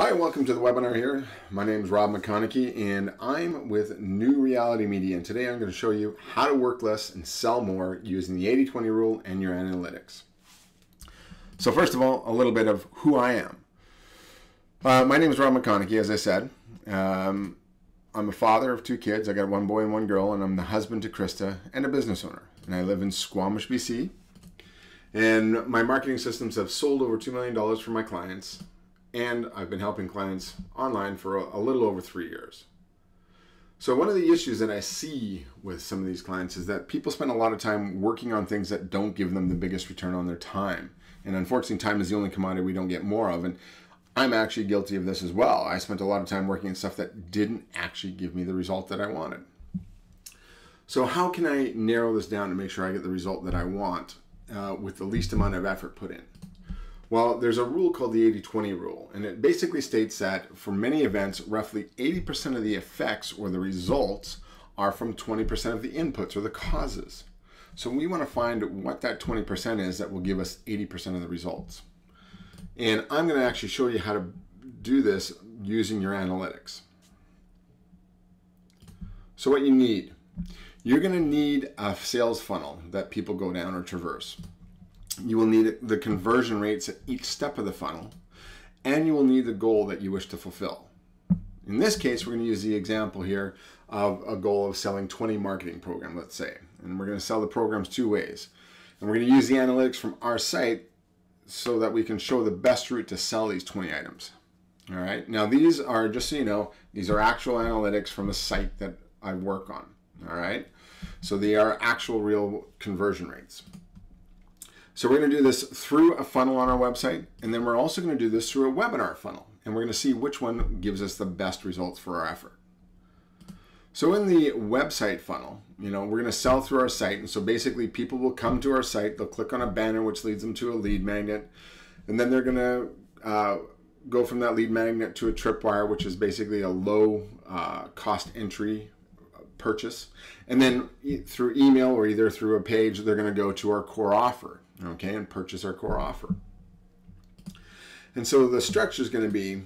Hi, welcome to the webinar here. My name is Rob McConachie and I'm with New Reality Media and today I'm going to show you how to work less and sell more using the 80-20 rule and your analytics. So first of all, a little bit of who I am. Uh, my name is Rob McConachie, as I said. Um, I'm a father of two kids. I got one boy and one girl, and I'm the husband to Christa and a business owner. And I live in Squamish, BC. And my marketing systems have sold over $2 million for my clients and I've been helping clients online for a, a, little over three years. So one of the issues that I see with some of these clients is that people spend a lot of time working on things that don't give them the biggest return on their time. And unfortunately, time is the only commodity we don't get more of. And I'm actually guilty of this as well. I spent a lot of time working on stuff that didn't actually give me the result that I wanted. So how can I narrow this down to make sure I get the result that I want uh, with the least amount of effort put in? Well, there's a rule called the 80-20 rule, and it basically states that for many events, roughly 80% of the effects or the results are from 20% of the inputs or the causes. So we want to find what that 20% is that will give us 80% of the results. And I'm going to actually show you how to do this using your analytics. So what you need, you're going to need a sales funnel that people go down or traverse. You will need the conversion rates at each step of the funnel, and you will need the goal that you wish to fulfill. In this case, we're going to use the example here of a goal of selling 20 marketing programs, let's say. And we're going to sell the programs two ways. And we're going to use the analytics from our site so that we can show the best route to sell these 20 items. All right. Now, these are, just so you know, these are actual analytics from a site that I work on. All right. So they are actual real conversion rates. So we're going to do this through a funnel on our website, and then we're also going to do this through a webinar funnel, and we're going to see which one gives us the best results for our effort. So in the website funnel, you know, we're going to sell through our site, and so basically people will come to our site, they'll click on a banner which leads them to a lead magnet, and then they're going to uh, go from that lead magnet to a tripwire, which is basically a low uh, cost entry purchase. And then through email or either through a page, they're going to go to our core offer okay, and purchase our core offer. And so the structure is going to be,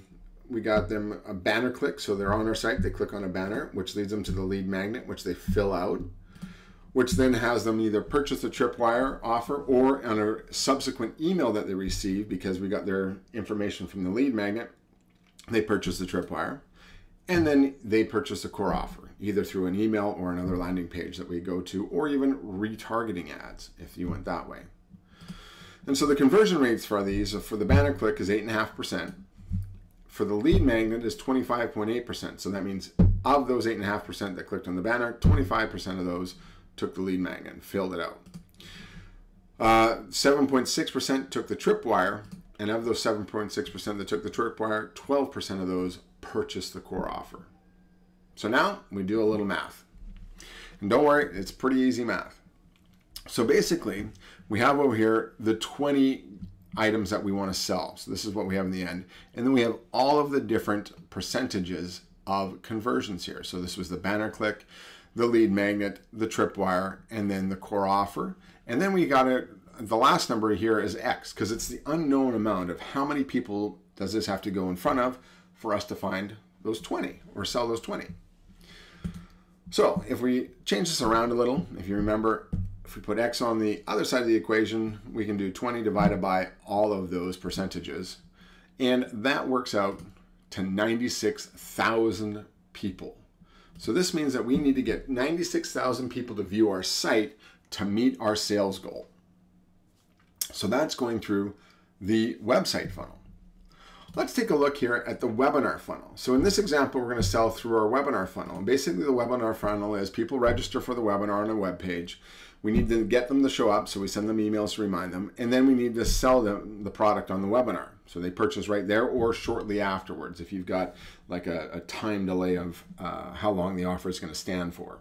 we got them a banner click, so they're on our site, they click on a banner, which leads them to the lead magnet, which they fill out, which then has them either purchase a tripwire offer or on a subsequent email that they receive, because we got their information from the lead magnet, they purchase the tripwire, and then they purchase a core offer, either through an email or another landing page that we go to, or even retargeting ads if you went that way. And so the conversion rates for these, for the banner click is 8.5%. For the lead magnet is 25.8%. So that means of those 8.5% that clicked on the banner, 25% of those took the lead magnet and filled it out. 7.6% uh, took the tripwire, and of those 7.6% that took the tripwire, 12% of those purchased the core offer. So now we do a little math. And don't worry, it's pretty easy math. So basically, we have over here the 20 items that we want to sell. So this is what we have in the end. And then we have all of the different percentages of conversions here. So this was the banner click, the lead magnet, the tripwire, and then the core offer. And then we got it, the last number here is X because it's the unknown amount of how many people does this have to go in front of for us to find those 20 or sell those 20. So if we change this around a little, if you remember, if we put x on the other side of the equation, we can do 20 divided by all of those percentages. And that works out to 96,000 people. So this means that we need to get 96,000 people to view our site to meet our sales goal. So that's going through the website funnel. Let's take a look here at the webinar funnel. So in this example, we're going to sell through our webinar funnel. And basically the webinar funnel is people register for the webinar on a web page. We need to get them to show up, so we send them emails to remind them. And then we need to sell them the product on the webinar. So they purchase right there or shortly afterwards if you've got like a, a time delay of uh, how long the offer is going to stand for.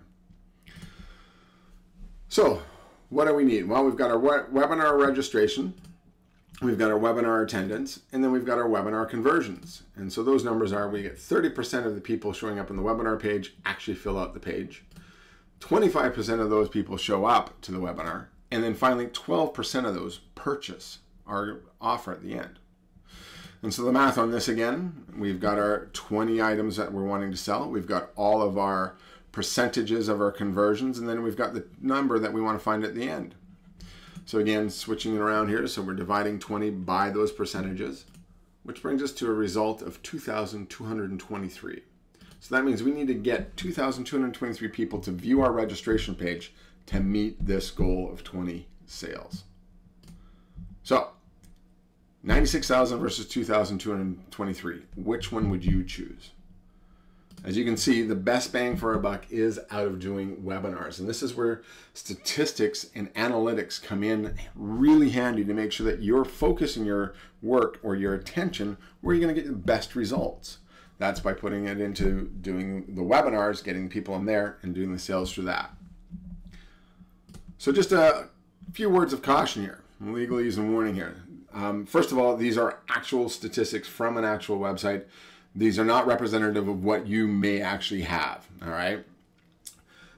So what do we need? Well, we've got our webinar registration. We've got our webinar attendance, and then we've got our webinar conversions. And so those numbers are we get 30% of the people showing up on the webinar page actually fill out the page. 25% of those people show up to the webinar, and then finally 12% of those purchase our offer at the end. And so the math on this again, we've got our 20 items that we're wanting to sell. We've got all of our percentages of our conversions, and then we've got the number that we want to find at the end. So again, switching it around here, so we're dividing 20 by those percentages, which brings us to a result of 2,223. So that means we need to get 2,223 people to view our registration page to meet this goal of 20 sales. So 96,000 versus 2,223. Which one would you choose? As you can see, the best bang for our buck is out of doing webinars. And this is where statistics and analytics come in really handy to make sure that you're focusing your work or your attention where you're going to get the best results. That's by putting it into doing the webinars, getting people in there, and doing the sales through that. So, just a few words of caution here, legalese and warning here. Um, first of all, these are actual statistics from an actual website. These are not representative of what you may actually have. All right.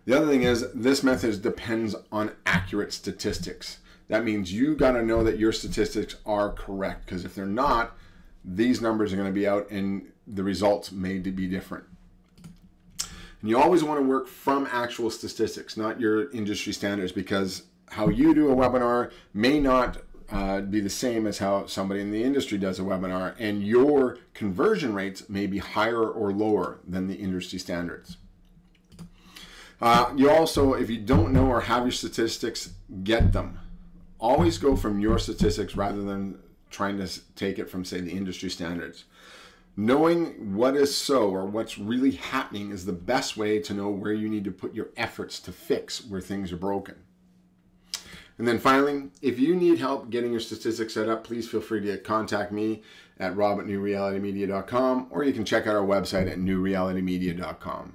The other thing is, this method depends on accurate statistics. That means you got to know that your statistics are correct because if they're not, these numbers are going to be out and the results may be different. And you always want to work from actual statistics, not your industry standards, because how you do a webinar may not uh, be the same as how somebody in the industry does a webinar, and your conversion rates may be higher or lower than the industry standards. Uh, you also, if you don't know or have your statistics, get them. Always go from your statistics rather than trying to take it from, say, the industry standards. Knowing what is so or what's really happening is the best way to know where you need to put your efforts to fix where things are broken. And then finally, if you need help getting your statistics set up, please feel free to contact me at rob at newrealitymedia.com or you can check out our website at newrealitymedia.com.